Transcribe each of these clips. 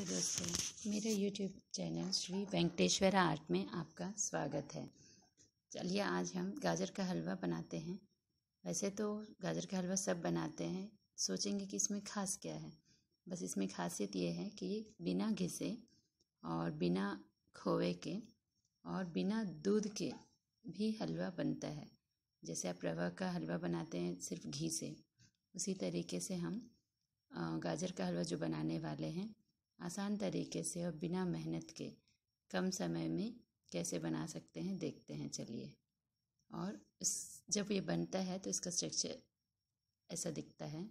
Hello दोस्तों, मेरे YouTube channel Shri Venkateshwar art में आपका स्वागत है। चलिए आज हम गाजर का हलवा बनाते हैं। वैसे तो गाजर का हलवा सब बनाते हैं, सोचेंगे कि इसमें खास क्या है। बस इसमें खासियत ये है कि बिना घिसे और बिना खोए के और बिना दूध के भी हलवा बनता है। जैसे आप रवा का हलवा बनाते हैं सिर्फ़ घी से, उसी तरीके से हम गाजर का हलवा जो बनाने वाले हैं आसान तरीके से और बिना मेहनत के कम समय में कैसे बना सकते हैं देखते हैं चलिए। और इस जब ये बनता है तो इसका स्ट्रक्चर ऐसा दिखता है।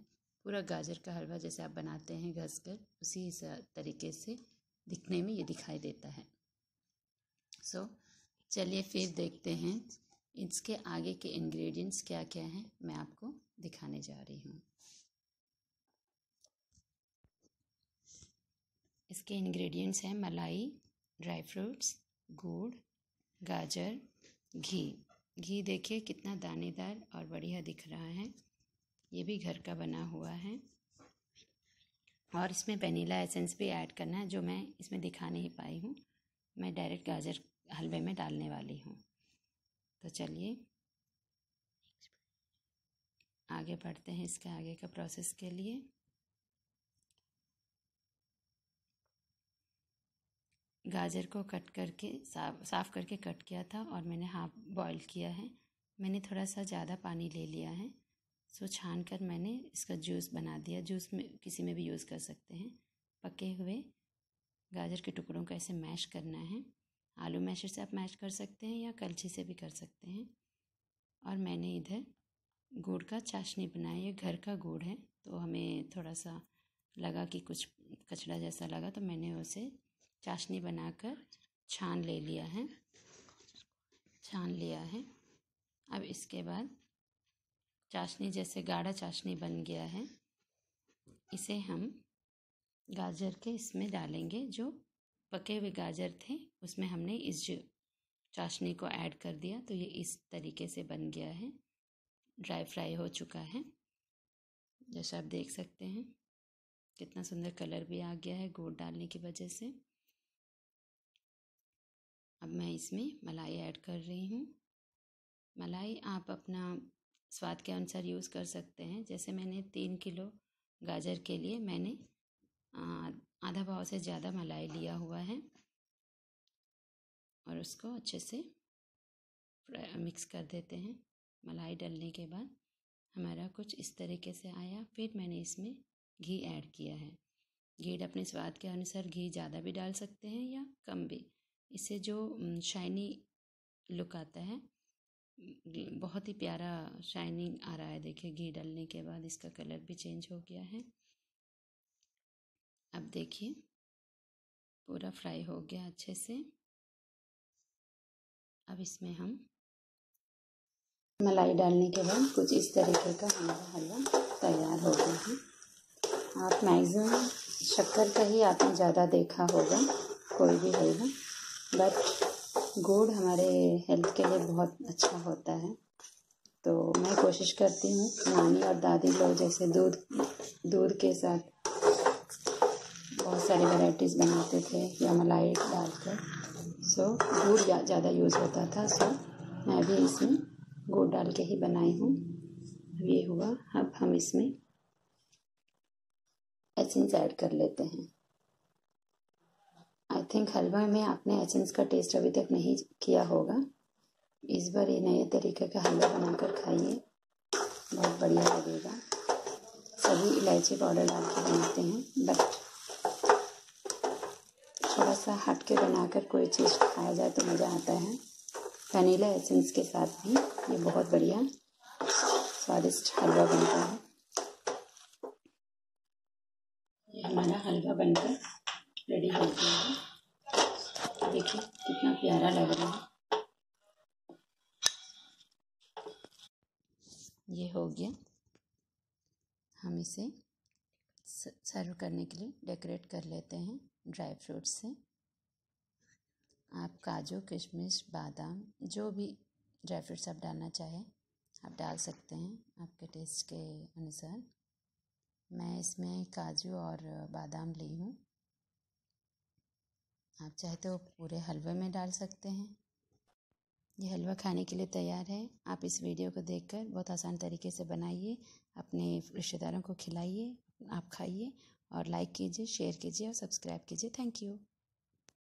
पूरा गाजर का हलवा जैसे आप बनाते हैं घस कर उसी तरीके से दिखने में ये दिखाई देता है। सो so, चलिए फिर देखते हैं इसके आगे के इंग्रेडिएंट्स क्या क्या हैं मैं आपको दिखाने जा रही हूँ। इसके इंग्रेडिएंट्स हैं मलाई ड्राई फ्रूट्स गुड़, गाजर, घी। घी देखिए कितना दानेदार और बढ़िया दिख रहा है। ये भी घर का बना हुआ है। और इसमें वनीला एसेंस भी ऐड करना है, जो मैं इसमें दिखा नहीं पाई हूँ। मैं डायरेक्ट गाजर हलवे में डालने वाली हूँ। तो चलिए, आगे बढ़ते हैं इसके आगे का प्रोसेस के लिए। गाजर को कट करके, साफ़, साफ़ करके कट किया था और मैंने हाफ़ बॉईल किया है। मैंने थोड़ा सा ज़्यादा पानी ले लिया है। सो, छान कर मैंने इसका जूस बना दिया। जूस में, किसी में भी यूज़ कर सकते हैं। पके हुए गाजर के टुकड़ों को ऐसे मैश करना है। आलू मैशर से आप मैश कर सकते हैं या कलछी से भी कर सकते हैं। और मैंने इधर गुड़ का चाशनी बनाया। ये घर का गुड़ है तो हमें थोड़ा सा लगा कि कुछ कचड़ा जैसा लगा तो मैंने उसे चाशनी बनाकर छान ले लिया है। छान लिया है। अब इसके बाद चाशनी जैसे गाढ़ा चाशनी बन गया है, इसे हम गाजर के इसमें डालेंगे। जो पके हुए गाजर थे, उसमें हमने इस चाशनी को ऐड कर दिया तो ये इस तरीके से बन गया है। ड्राई फ्राई हो चुका है। जैसा आप देख सकते हैं, कितना सुंदर कलर भी आ गया है गुड़ डालने की वजह से। अब मैं इसमें मलाई ऐड कर रही हूँ। मलाई आप अपना स्वाद के अनुसार यूज़ कर सकते हैं। जैसे मैंने तीन किलो गाजर के लिए मैंने आधा भाव से ज़्यादा मलाई लिया हुआ है। और उसको अच्छे से मिक्स कर देते हैं। मलाई डालने के बाद हमारा कुछ इस तरीके से आया। फिर मैंने इसमें घी ऐड किया है। घी अपने स्वाद के अनुसार घी ज़्यादा भी डाल सकते हैं या कम भी। इससे जो शाइनी लुक आता है बहुत ही प्यारा शाइनिंग आ रहा है। देखिए, घी डालने के बाद इसका कलर भी चेंज हो गया है। अब देखिए, पूरा फ्राई हो गया अच्छे से। अब इसमें हम मलाई डालने के बाद कुछ इस तरीके का हमारा हलवा तैयार हो गया है। आप मैक्सिमम शक्कर का ही आपने ज़्यादा देखा होगा, कोई भी हलवा बट गुड़ हमारे हेल्थ के लिए बहुत अच्छा होता है। तो मैं कोशिश करती हूँ नानी और दादी लोग जैसे दूध दूध के साथ बहुत सारी वैरायटीज़ बनाते थे, या मलाई डालकर सो गुड़ ज़्यादा यूज़ होता था सो मैं भी इसमें गुड़ डाल के ही बनाई हूँ। ये हुआ, अब हम इसमें एसेंस ऐड कर लेते हैं। थिंक हलवा में आपने एसेंस का टेस्ट अभी तक नहीं किया होगा। इस बार ये नए तरीके का हलवा बनाकर खाइए। बहुत बढ़िया लगेगा। सभी इलायची पाउडर डाल के बनाते हैं, बट थोड़ा सा हट के बनाकर कोई चीज़ खाया जाए तो मज़ा आता है। वनीला एसेंस के साथ भी ये बहुत बढ़िया स्वादिष्ट हलवा बनता है। ये हमारा हलवा बनकर रेडी हो गया है। कितना प्यारा लग रहा है। ये हो गया। हम इसे सर्व करने के लिए डेकोरेट कर लेते हैं ड्राई फ्रूट से। आप काजू, किशमिश, बादाम, जो भी ड्राई फ्रूट्स आप डालना चाहें, आप डाल सकते हैं आपके टेस्ट के अनुसार। मैं इसमें काजू और बादाम ली हूँ। आप चाहे तो पूरे हलवे में डाल सकते हैं। ये हलवा खाने के लिए तैयार है। आप इस वीडियो को देखकर बहुत आसान तरीके से बनाइए, अपने रिश्तेदारों को खिलाइए, आप खाइए और लाइक कीजिए शेयर कीजिए और सब्सक्राइब कीजिए। Thank you